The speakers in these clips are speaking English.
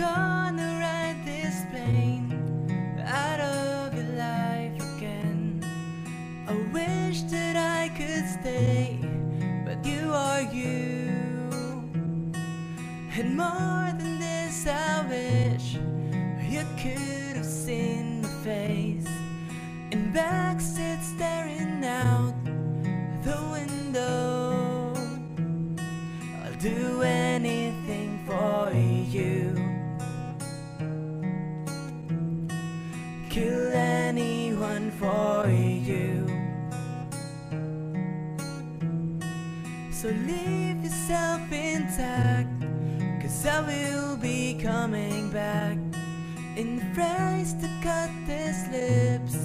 gonna ride this plane out of your life again. I wish that I could stay, but you are you. And more than this, I wish you could have seen the face in backseat staring out. So leave yourself intact, cause I will be coming back. In the phrase to cut these lips,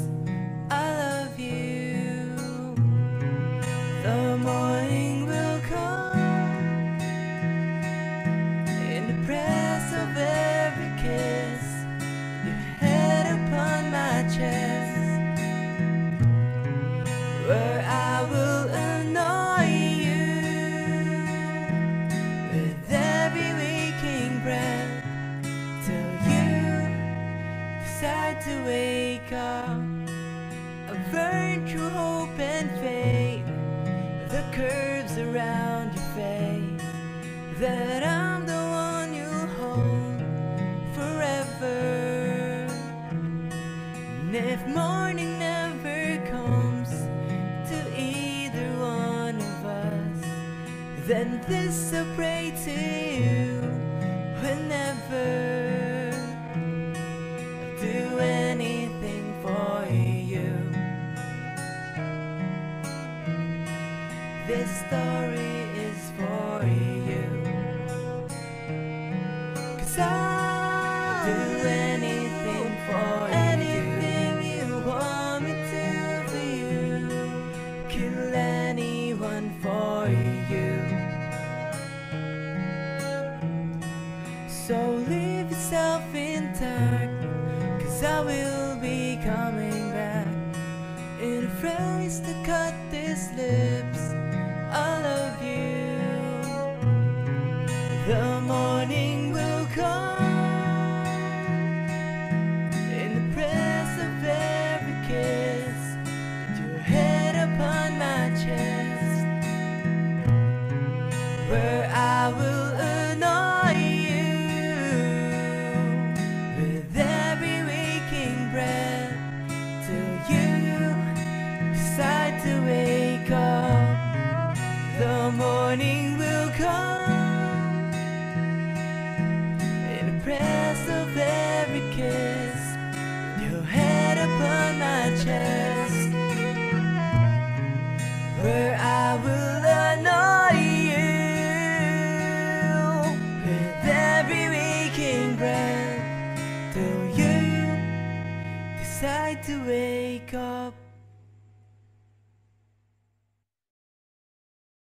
decide to wake up. I've burned through hope and faith, the curves around your face, that I'm the one you'll hold forever. And if morning never comes to either one of us, then this I pray to you whenever. This story is for you. Cause I'll do anything for anything you want me to for you. Kill anyone for you. So leave yourself intact, cause I will be coming back. In a phrase to cut these lips, decide to wake up.